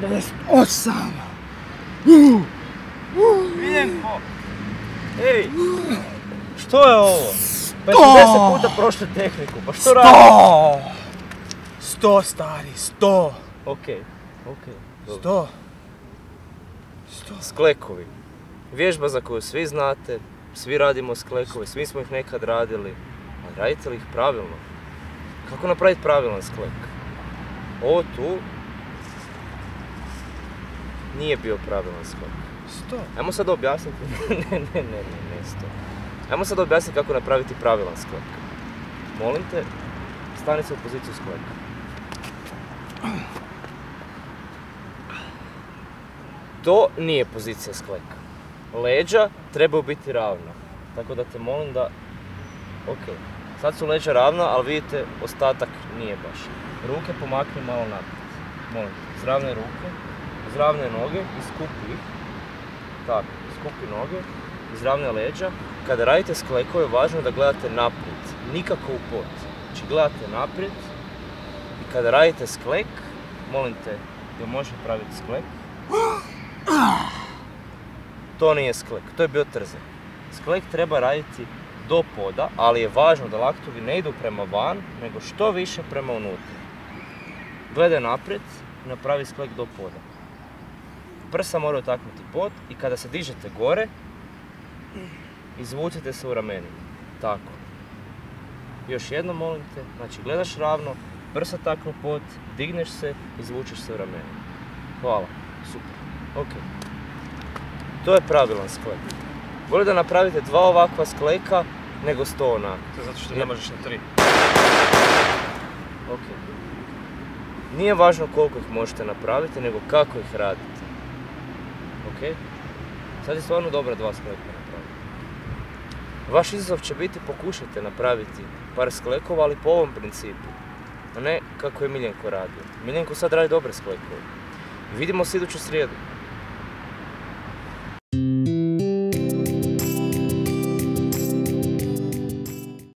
98. Miljenko! Ej! Što je ovo? Pa jesi deset puta prošli tehniku, pa što radiš? 100. 100 stari, 100. Okej, okej. dobro. 100. Sklekovi. Vježba za koju svi znate, svi radimo sklekove, svi smo ih nekad radili, ali radite li ih pravilno? Kako napraviti pravilan sklek? Ovo tu nije bio pravilan sklek. 100. Ajmo sad objasniti, ne, ne, ne, ne, ne, sto. Ajmo sad objasniti kako napraviti pravilan sklek. Molim te, stani se u poziciju skleka. To nije pozicija skleka. Leđa trebaju biti ravna. Tako da te molim da... Ok, sad su leđa ravna, ali vidite, ostatak nije baš. Ruke pomakni malo naprijed. Molim zravne ruke, zravne noge i skupi ih. Tako, skupi noge, izravne leđa. Kada radite sklekove, važno je da gledate naprijed, nikako u pod. Znači gledate naprijed i kada radite sklek, molim te, jel može praviti sklek? To nije sklek, to je bio trzaj. Sklek treba raditi do poda, ali je važno da laktovi ne idu prema van, nego što više prema unutra. Gledaj naprijed i napravi sklek do poda. Prsa moraju taknuti pod i kada se dižete gore, izvucite se u ramenima. Tako. Još jednom molim te, znači gledaš ravno, prsa taknu pod, digneš se, izvučeš se u ramenima. Hvala, super, ok. To je pravilan sklek. Bolje da napravite dva ovakva skleka nego sto onako. To je zato što ne možeš na tri. Ok. Nije važno koliko ih možete napraviti, nego kako ih radite. Ok? Sad je stvarno dobra dva skleka napraviti. Vaš izazov će biti pokušajte napraviti par sklekova, ali po ovom principu. A ne kako je Miljenko radio. Miljenko sad radi dobre sklekove. Vidimo se iduću srijedu.